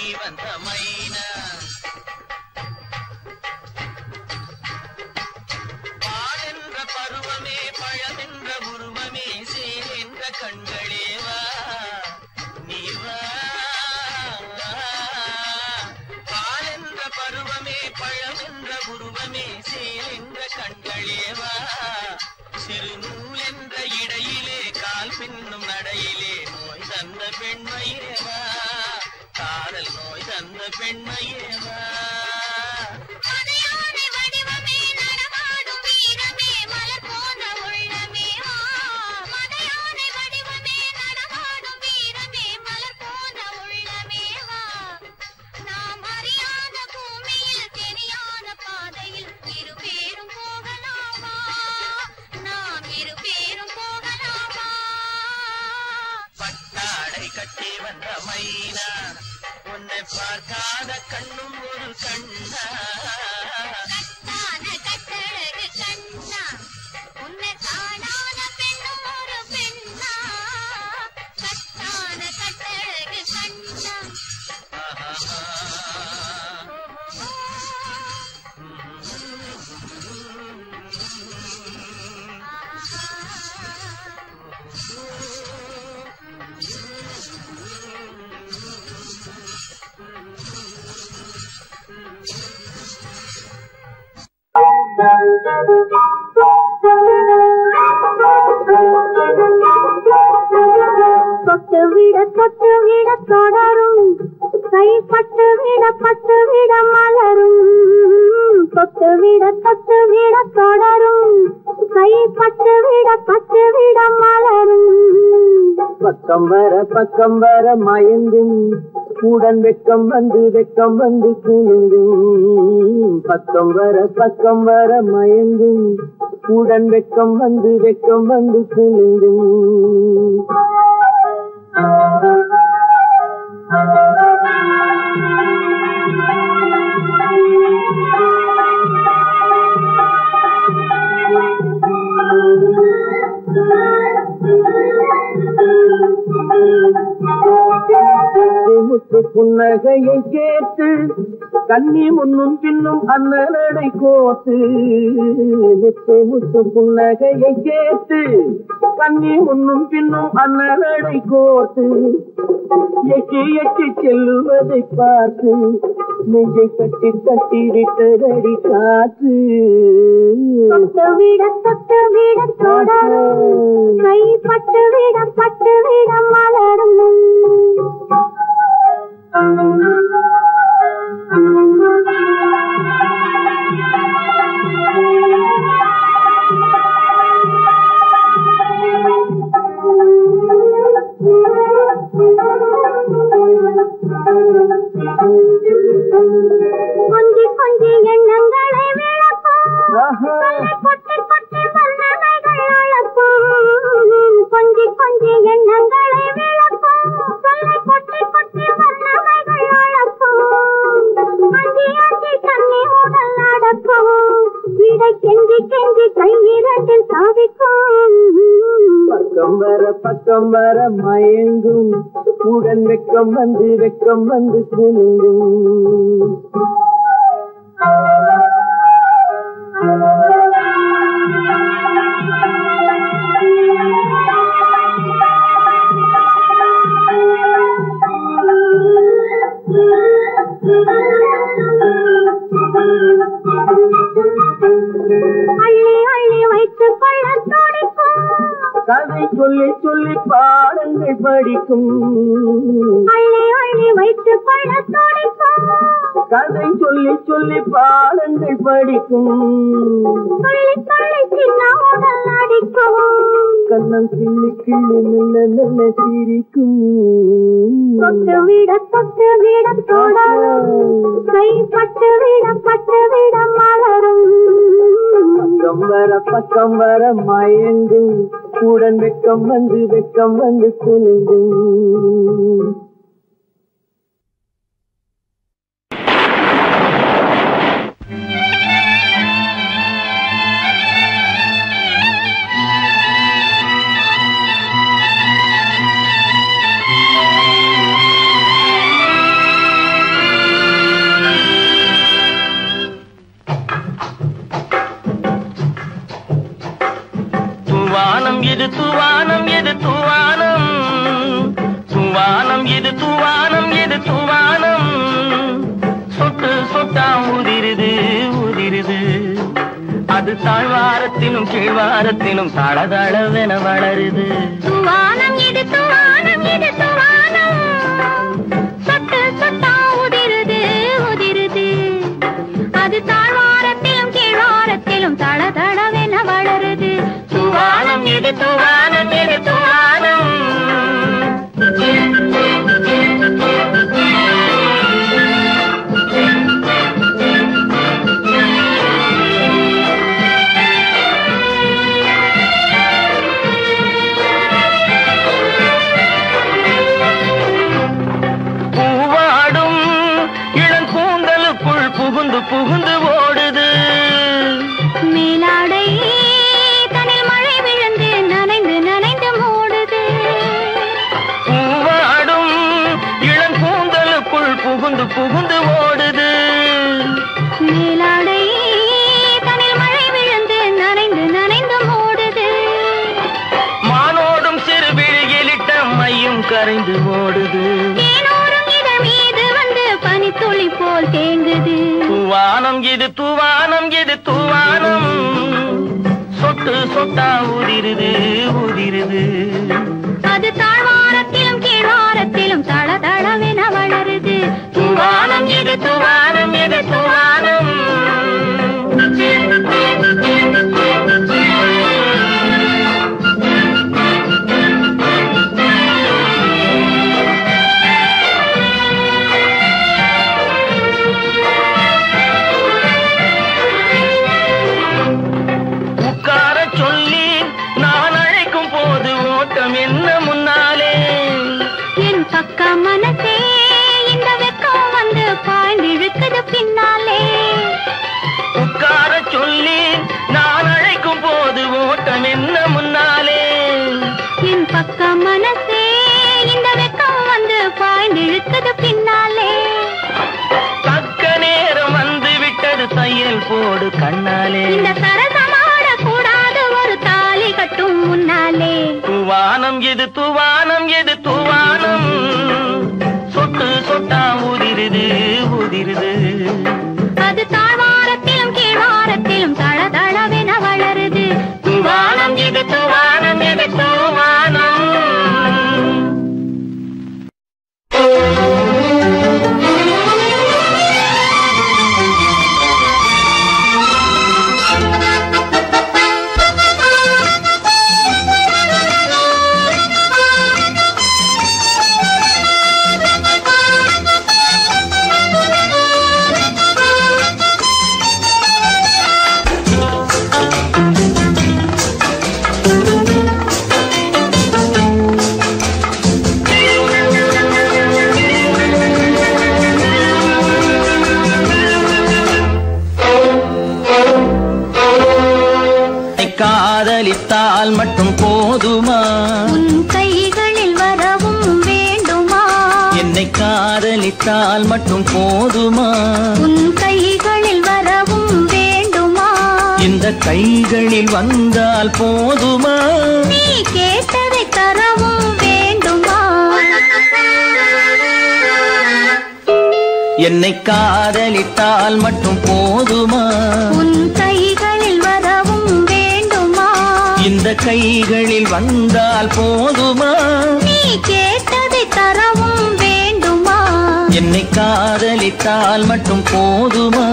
జీవంతమైన பெண்மையே வா பக்கம் வர மயங்கும். உடன் வெக்கம் வந்து வெக்கம் வந்து குலுங்கும். பக்கம் வர பக்கம் வர மயங்கும். உடன் வெக்கம் வந்து வெக்கம் வந்து குலுங்கும். Thank you. முத்து புன்னகையை கேட்டு கண்ணி முன்னும் பின்னும் அண்ணனடை கோத்து. முத்து முத்து புன்னகையை கேட்டு கண்ணி முன்னும் பின்னும் அண்ணனடை கோத்து. எக்கி எக்கி செல்லுவதை பார்த்து நெஞ்சை கட்டி கட்டி விட்டதடி காத்து. தொட்டு விட தொட்டு விட தொடரும். கைப்பட்டு விட பட்டு விட மலரும். கொஞ்சி கொஞ்சி என் ஆஹா வெக்கம் வந்து வெக்கம் வந்து குலுங்கும் அது தாழ்வாரத்திலும் கீழ்வாரத்திலும் தளதளவென வளருது. வானம் எடுத்து வானம் எடுத்து வானம். சொட்டு சொட்டா உதிருது உதிருது. அது தாழ்வாரத்திலும் கீழ்வாரத்திலும் தளதளவென வளருது. வானம் எடுத்து வானம் எடுத்து வானம். புகுந்து ஓடுது. மேலாடை தனில் மழை விழுந்து நனைந்து நனைந்து மூடுது. மானோடும் சிறு விழியிலிட்ட மையும் கரைந்து ஓடுது. பனித்துளி போல் தேங்குது. தூவானம் இது தூவானம் இது தூவானம். சொட்டு சொட்டா உதிருது உதிருது. அது தாழ்வாரத்திலும் கீழ்வாரத்திலும் தள தளவென வளருது. தூவானம் இது துவானம் இது துவானம் பின்னாலே. தக்க நேரம் வந்து விட்டது தையல் போடு கண்ணாலே. இந்த சரசமாட கூடாது ஒரு தாலி கட்டும் முன்னாலே. தூவானம் எது தூவானம் எது தூவானம்? சொட்டு சொட்டா உதிருது உதிருது. அது தாழ்வாரத்திலும் கீழ்வாரத்திலும் தள தளவென வளருது. தூவானம் எது தூவானம் எது தூவானம்? Thank கைகளில் வந்தால் போதுமா? நீ கேட்டதை தரவும் வேண்டுமா? என்னை காதலித்தால் மட்டும் போதுமா? உன் கைகளில் வரவும் வேண்டுமா? இந்த கைகளில் வந்தால் போதுமா? நீ கேட்டதை தரவும் வேண்டுமா? என்னை காதலித்தால் மட்டும் போதுமா?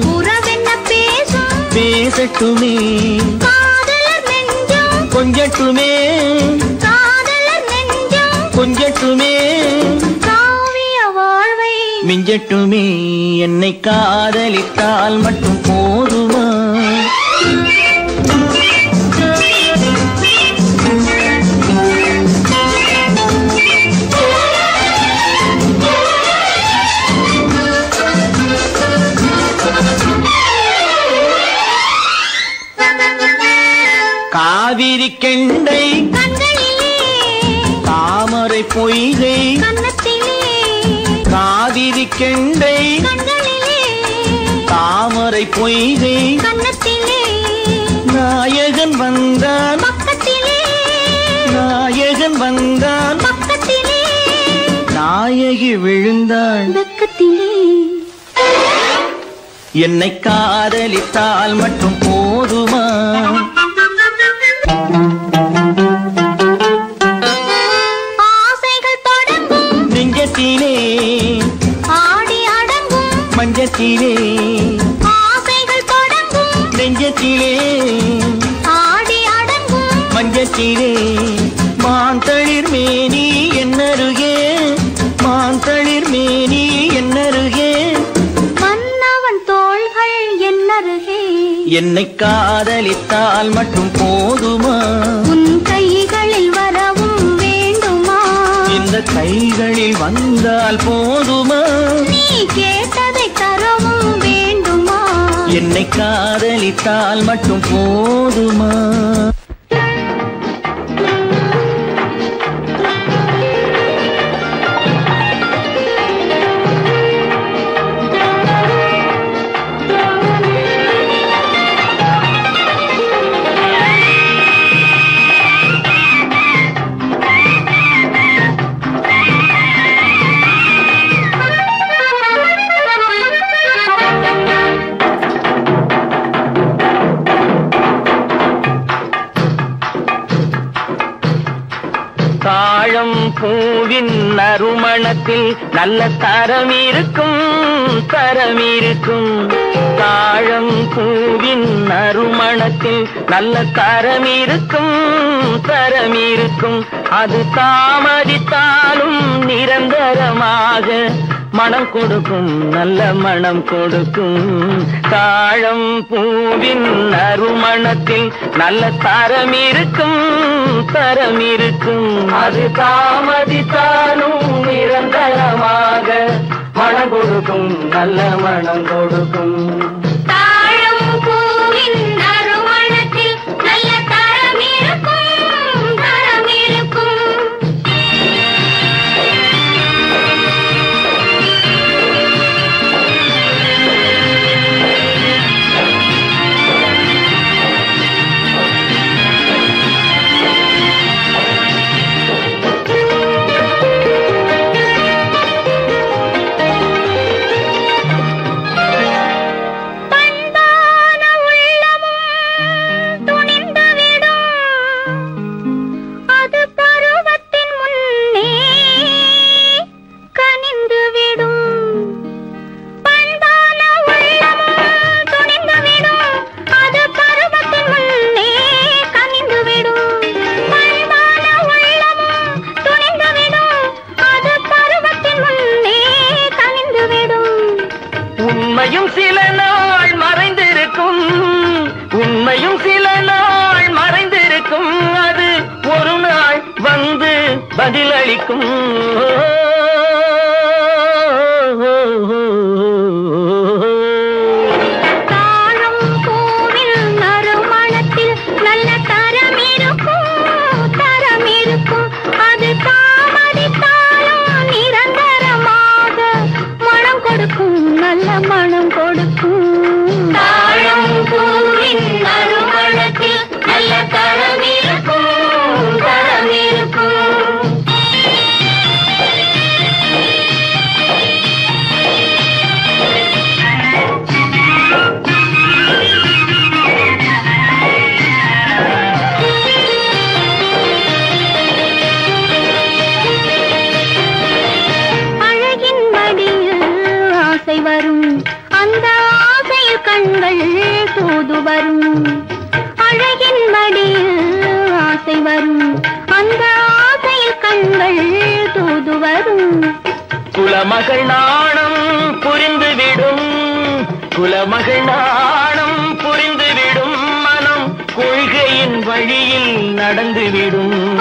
உறவென்ன பேசும்? பேசட்டுமே. காதலர் நெஞ்சம். கொஞ்சட்டுமே. காதலர் நெஞ்சம். கொஞ்சட்டுமே. காவிய வாழ்வை. மிஞ்சட்டுமே. என்னை காதலித்தால் மட்டும் போதுமா? காவிரி கெண்டை கண்களிலே தாமரை பொய்கை காவிரி கெண்டை தாமரை பொய்கை நாயகன் வந்தான் நாயகன் வந்தான் நாயகி வெக்கத்திலே. என்னை காதலித்தால் மட்டும் போதுமா? காதலித்தால் மட்டும் போதுமா? உன் கைகளில் வரவும் வேண்டுமா? இந்த கைகளில் வந்தால் போதுமா? நீ கேட்டதை தரவும் வேண்டுமா? என்னை காதலித்தால் மட்டும் போதுமா? நறுமணத்தில் நல்ல தரம் இருக்கும் தரம் இருக்கும். தாழம் பூவின் நறுமணத்தில் நல்ல தரம் இருக்கும் தரம் இருக்கும். அது தாமதித்தாலும் நிரந்தரமாக மனம் கொடுக்கும் நல்ல மனம் கொடுக்கும். தாழம் பூவின் அருமணத்தில் நல்ல தரம் இருக்கும் தரம் இருக்கும். அது தாமதித்தாலும் நிரந்தரமாக மனம் கொடுக்கும் நல்ல மனம் கொடுக்கும். கண்கள் தூது வரும். அழகின் மடியில் ஆசை வரும். அந்த ஆசையில் கண்கள் தூது வரும். குலமகள் நாணம் புரிந்துவிடும் குலமகள் நாணம் புரிந்துவிடும் மனம் கொள்கையின் வழியில் நடந்துவிடும்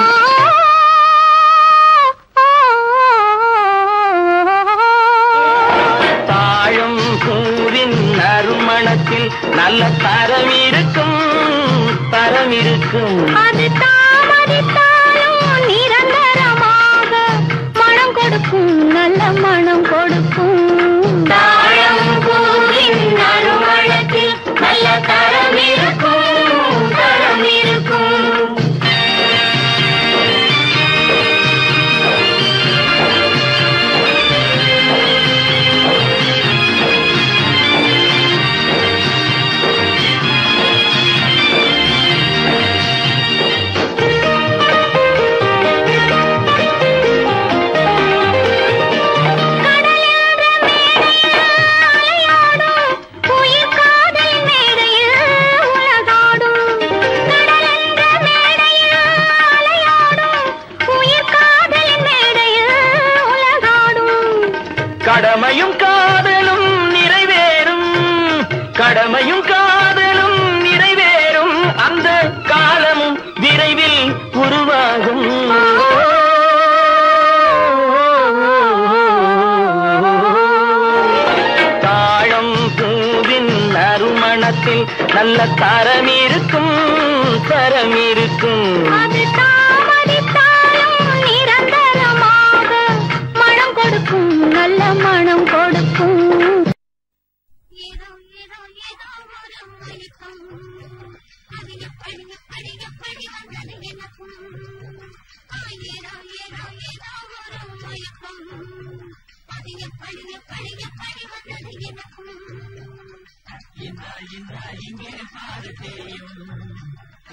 நறுமணத்தில் நல்ல தரம் இருக்கும் தரம் இருக்கும்.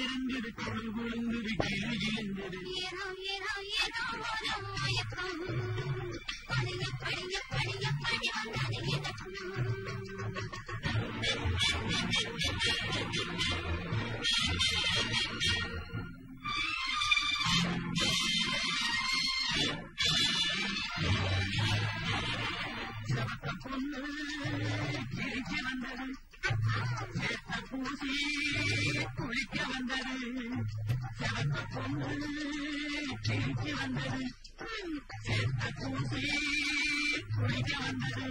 இருந்தது கவல் குழந்தது கேள்வி இருந்தது ஏதோ ஏதோ ஏதோ ஒரு மயக்கம் படிங்க படிங்க படிங்க படி வந்தது சிவக்க பொண்ணு கிழிக்க வந்தது பூசி குளிக்க வந்தது. சிவப்பு பொங்கு கிழிக்கு வந்தது. சேர்த்த பூசி குளிக்க வந்தது.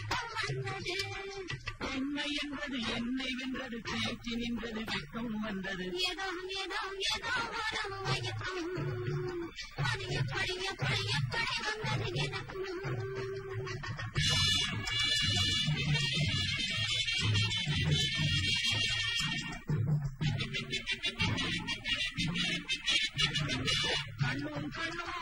உண்மை என்பது என்னை வென்றது பேச்சு நின்றது வெக்கம் வந்தது ஏதோ ஏதோ ஏதோ வரம் மயக்கம் அது எப்படி எப்படி எப்படி வந்தது எனக்கும் கண்ணும் கண்ணும்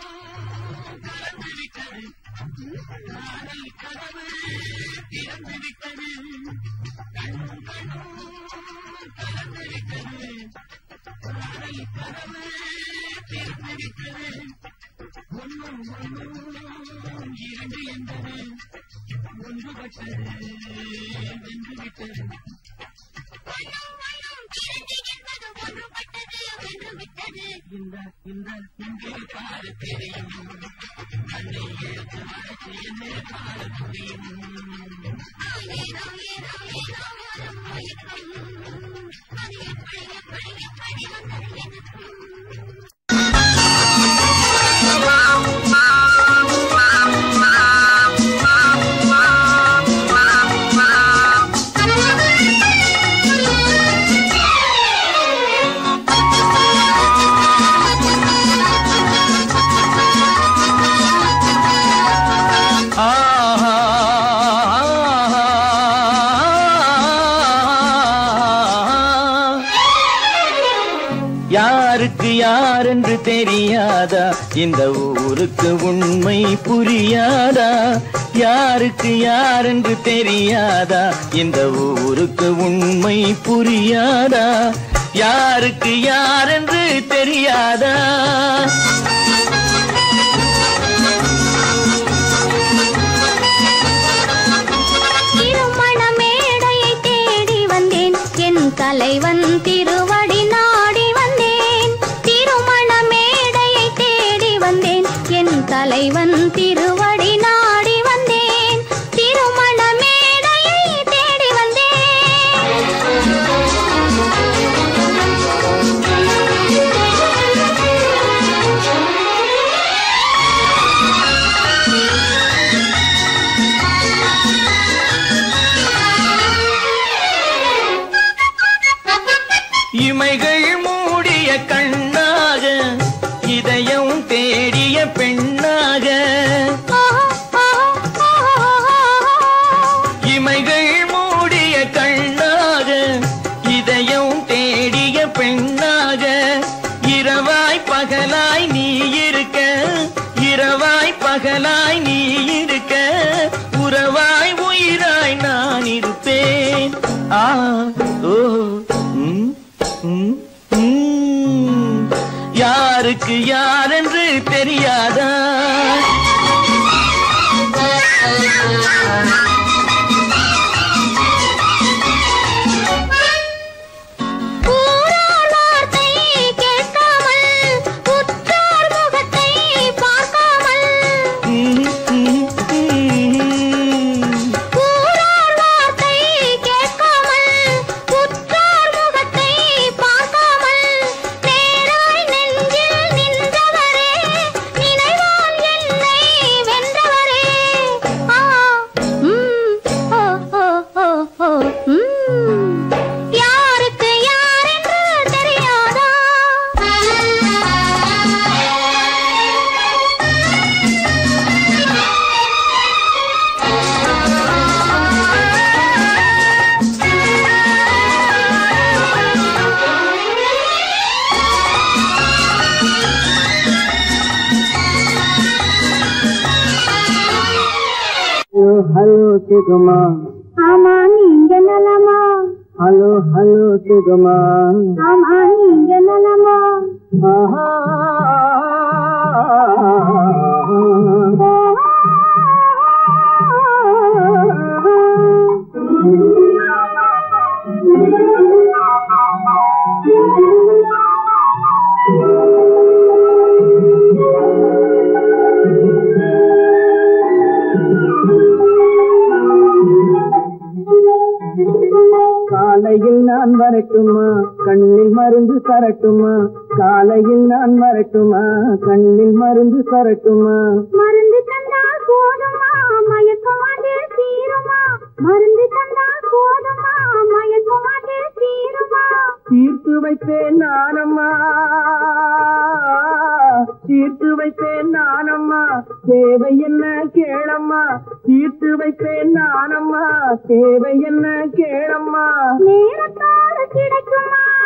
தெரியாதா? இந்த ஊருக்கு உண்மை புரியாதா? யாருக்கு யாரென்று தெரியாதா? இந்த ஊருக்கு உண்மை புரியாதா? யாருக்கு யாரென்று தெரியாதா? தலைவர் சுகமா? ஆமா நீங்க நலமா ஹலோ ஹலோ சுகமா? キラキラ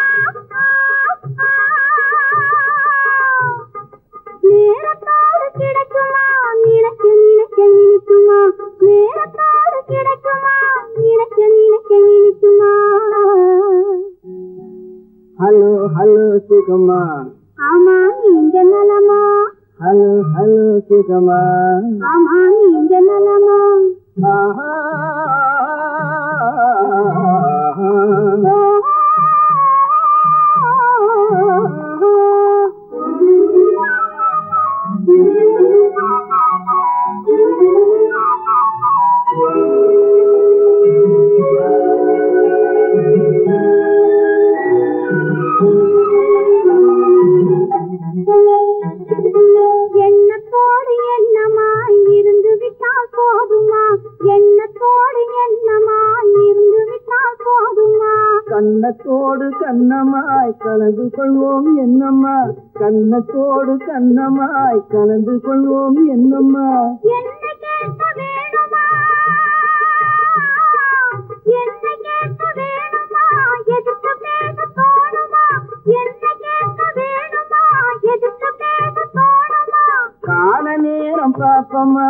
கேட்க வேணுமா? எதுக்கு பேச தோணுமா? கால நேரம் பாப்பமா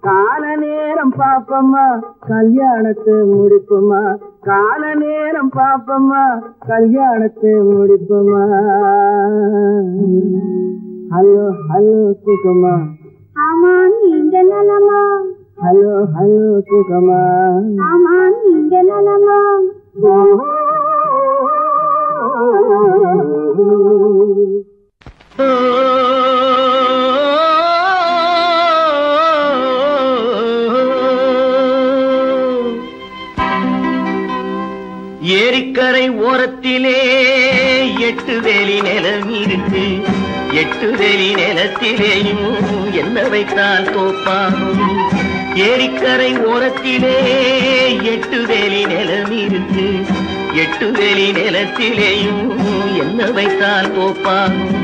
கால நேரம் பாப்பமா கல்யாணத்தை முடிப்புமா கால நேரம் பாப்பமா கல்யாணத்தை முடிப்புமா ஹலோ ஹலோ சுகமா ஆமா நீங்க நலமா? ஹலோ ஹலோ சுகமா ஆமா நீங்க நலமா? ஏரிக்கரை ஓரத்திலே எட்டு வேலி நிலம் இருக்கு. எட்டு வேலி நிலத்திலேயும் என்ன வைத்தால் தோப்பாகும். ஏரிக்கரை ஓரத்திலே எட்டு வேலி நிலம் இருக்கு. எட்டு வேலி நிலத்திலேயும் என்ன வைத்தால் தோப்பாகும்.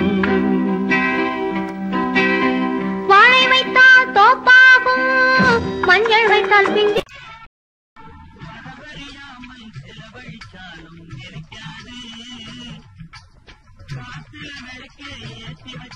மஞ்சள் வைத்தால் பிஞ்சு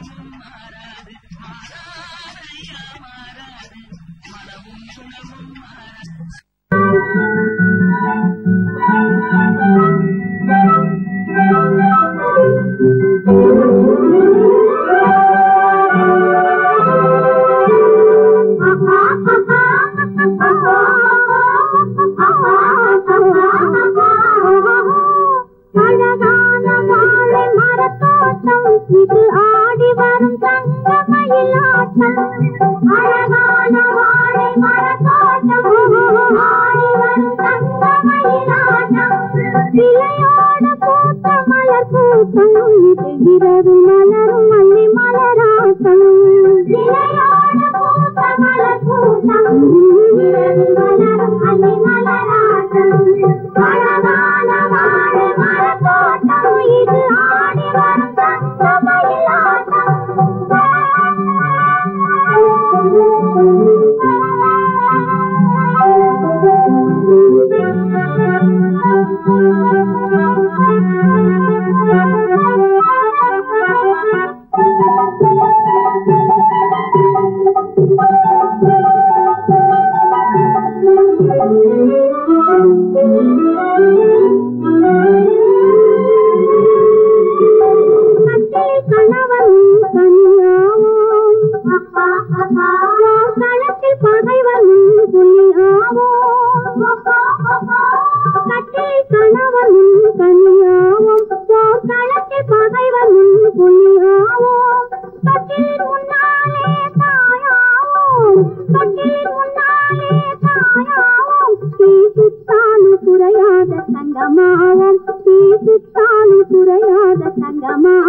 பிஞ்சு அழகான தாயாவோம் கட்டில் முன்னாலே தாயாவோம் தீ சுத்தாலும் குறையாத தங்கமாவோம் தீ சுத்தாலும் குறையாத தங்கமாவோம்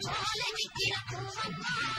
control everything.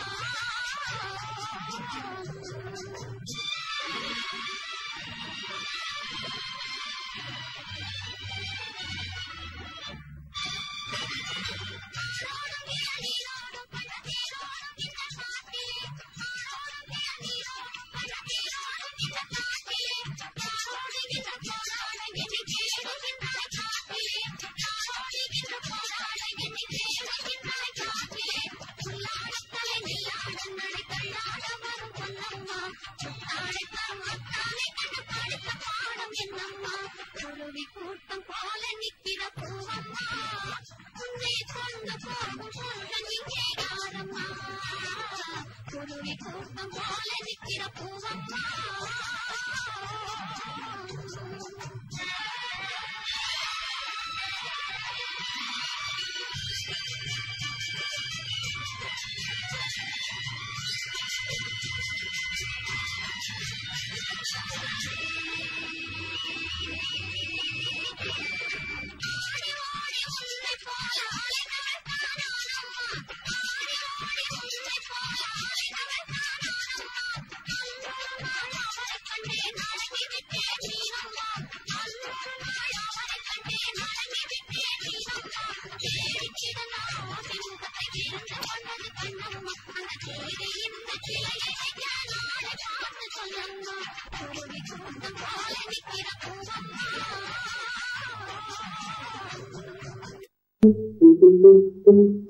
தர்மம்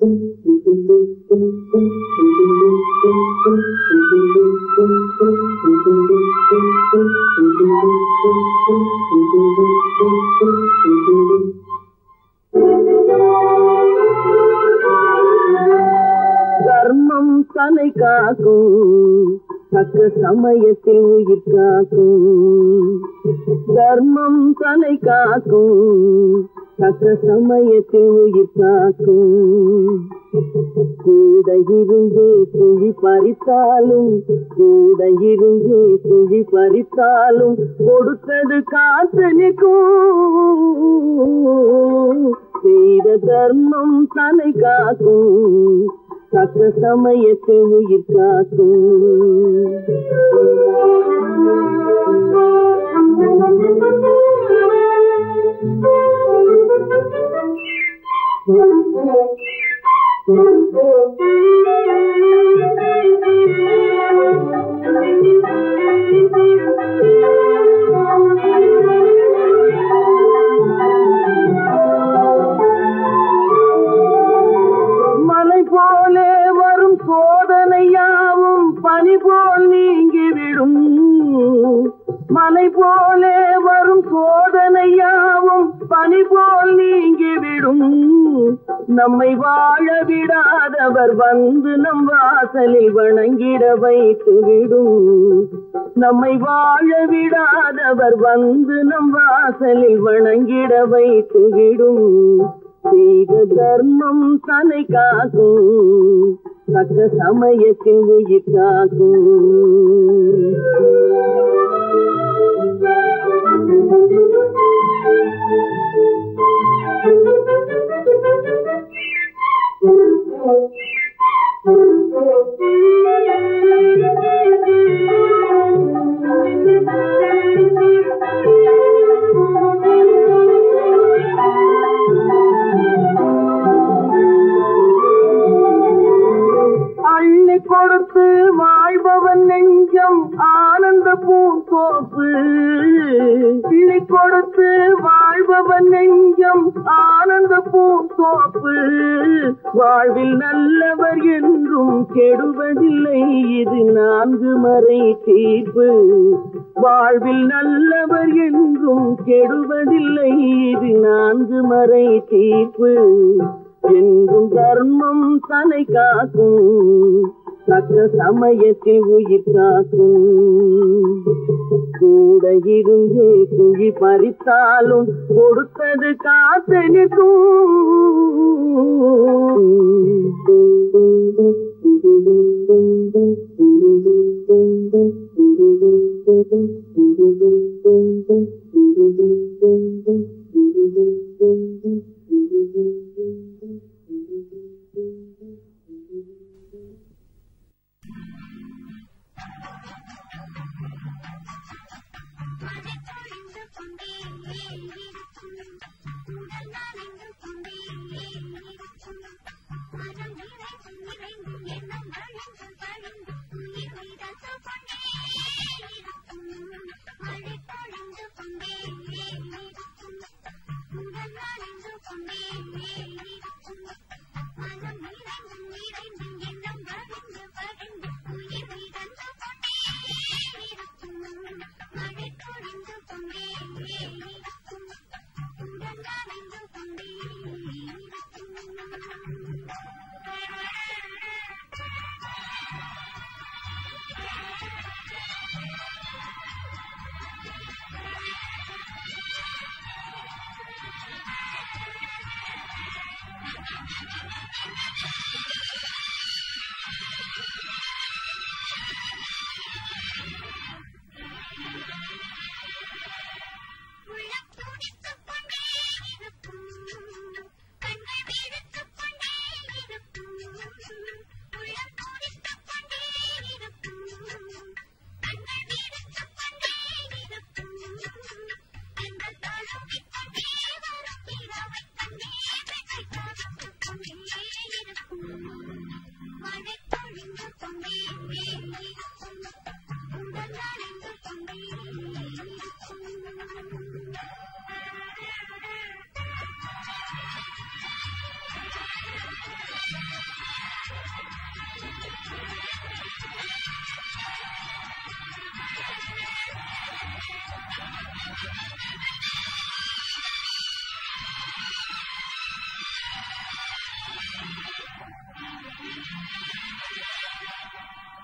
தலை காக்கும் தக்க சமயத்தில் உயிர் காக்கும். தர்மம் தலை காக்கும் தக்க சமயத்தில் உயிர் காக்கும் கூட இருந்தே குழி பறித்தாலும் கூட இருந்தே குழி பறித்தாலும் கொடுத்தது காத்து செய்த தர்மம் தலை காக்கும். தக்க சமயத்தில் உயிர் மலை சோதனையாவும் பனி போல் நீங்கிவிடும் மலை போலே வரும் சோதனையாவும் பனி போல் நீங்கிவிடும் நம்மை வாழ விடாதவர் வந்து நம் வாசலில் வணங்கிட வைத்து விடும். நம்மை வாழ விடாதவர் வந்து நம் வாசலில் வணங்கிட வைத்து விடும். செய்த தர்மம் தலை காக்கும் தக்க சமயத்தில் உயிர் அள்ளி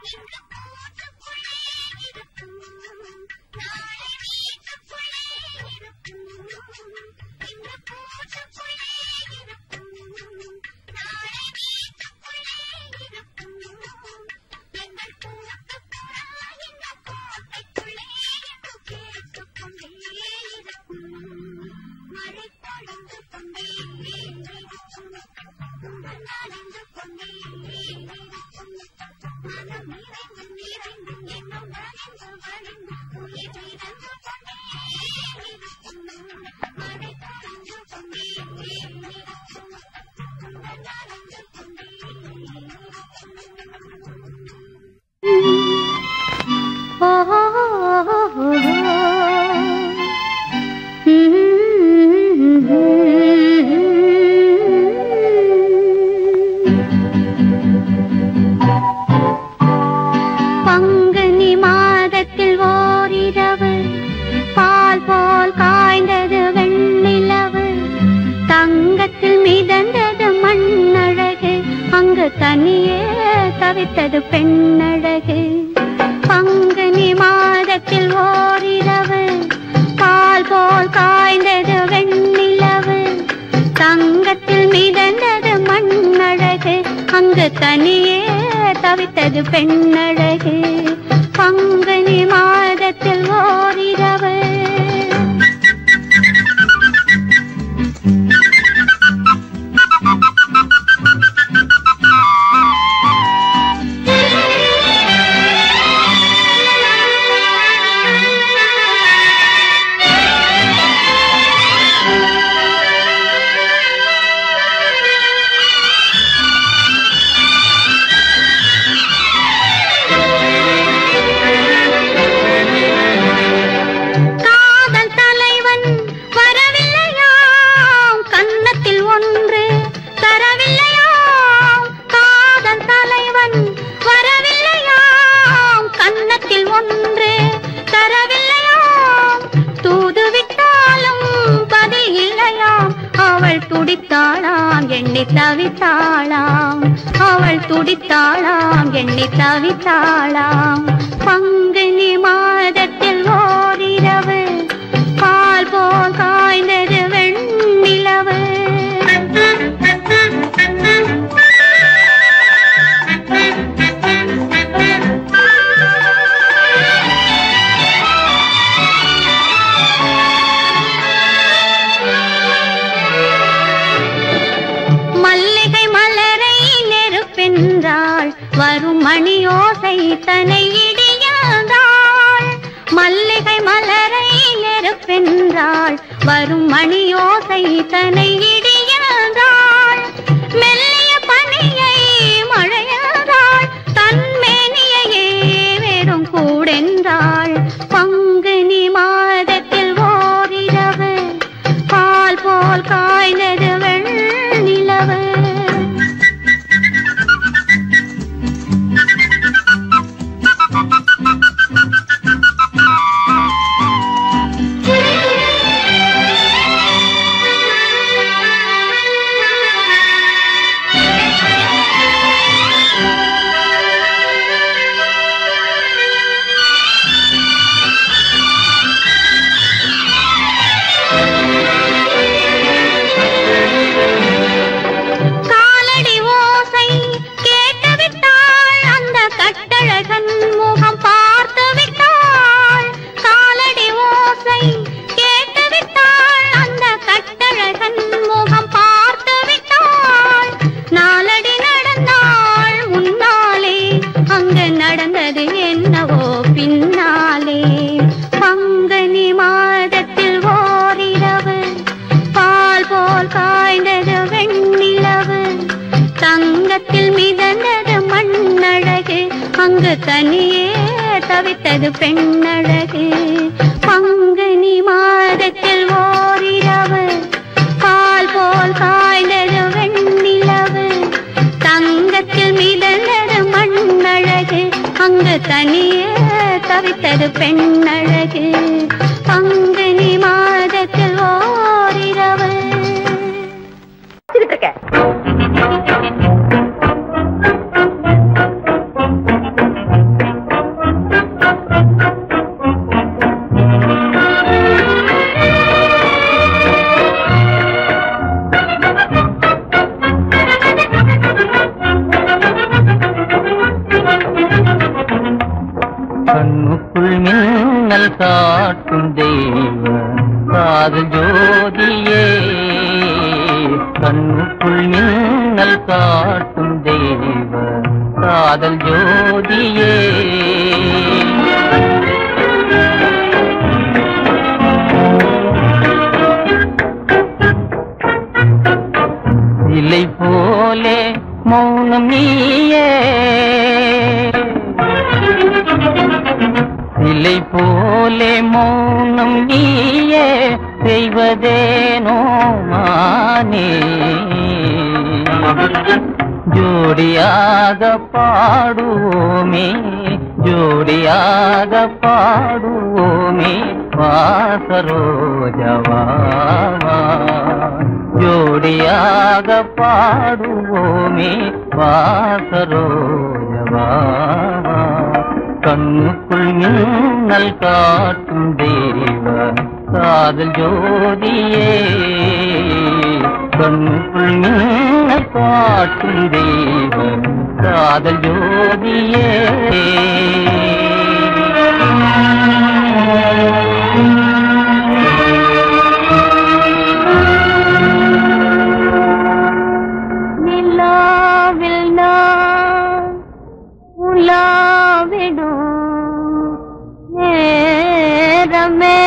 Oh, my God. காட்டும் தெய்வ காதல் ஜோ ஜோடியாக பாடுவோமே வாசரோஜவா கண்ணுக்குள் மின்னல் காட்டும் தேவ காதல் ஜோதியே. கண்ணுக்குள் மின்னல் காட்டும் தேவ காதல் ஜோதியே. நேரமே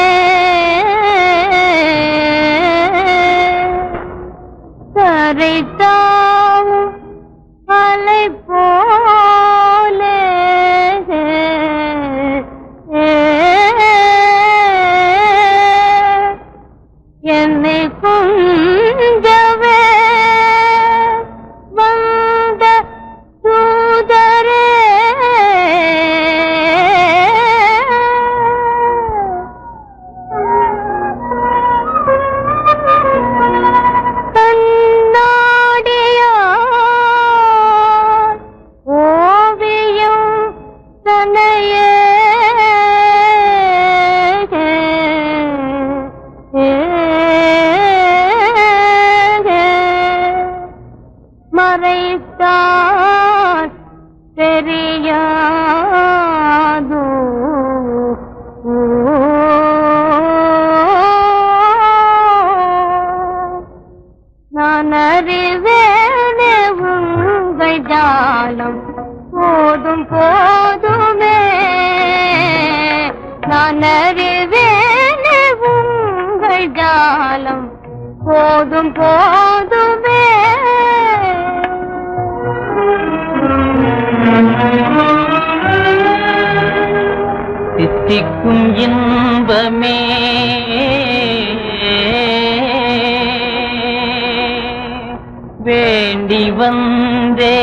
வேண்டி வந்தேனே.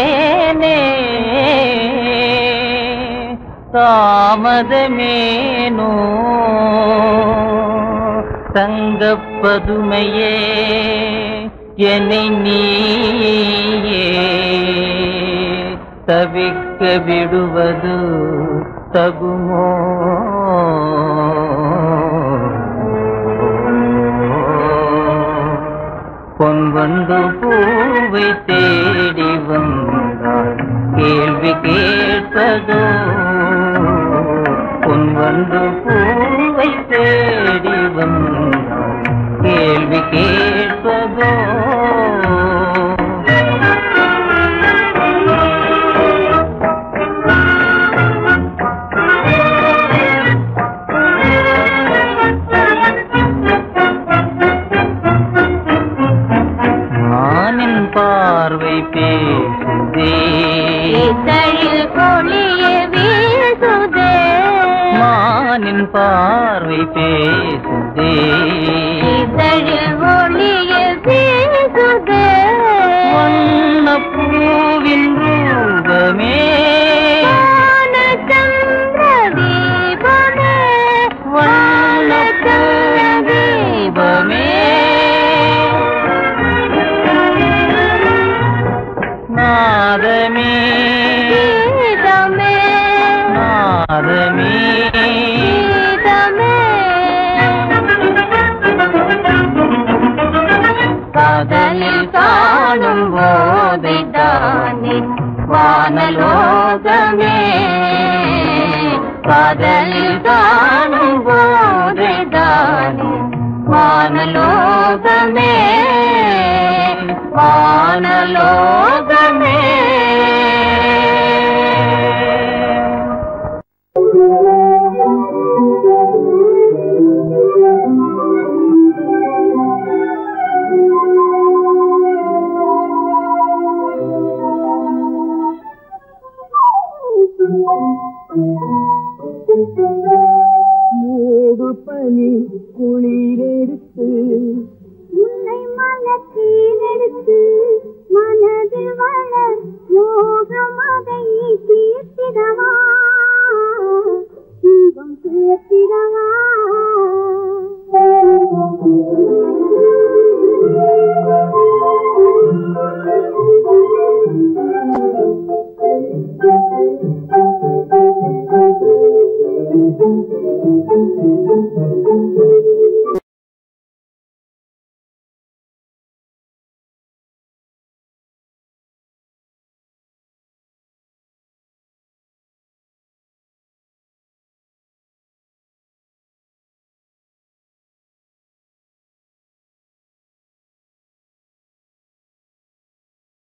தாமதமேனோ. தங்கப்பதுமையே என்னை நீயே. தவிக்க விடுவது தகுமோ. வந்து பூவை தேடி வந்தாள் கேள்வி கேட்பதோ? பொன் வந்து பூவை தேடி வந்தாள் கேள்வி கேட்பதோ? பேசுதே இதழில் பொழிய வீசுதே. மானின் பார்வை பேசுதே. இதழில் ஒளிய வீசுதே. வண்ணப் பூவின் ரூபமே நாதமே நாதமே காதலில் காணும் போதைதானே. வானலோகமே. காதலில் காணும் வானலோகமே வானலோகமே. மூடு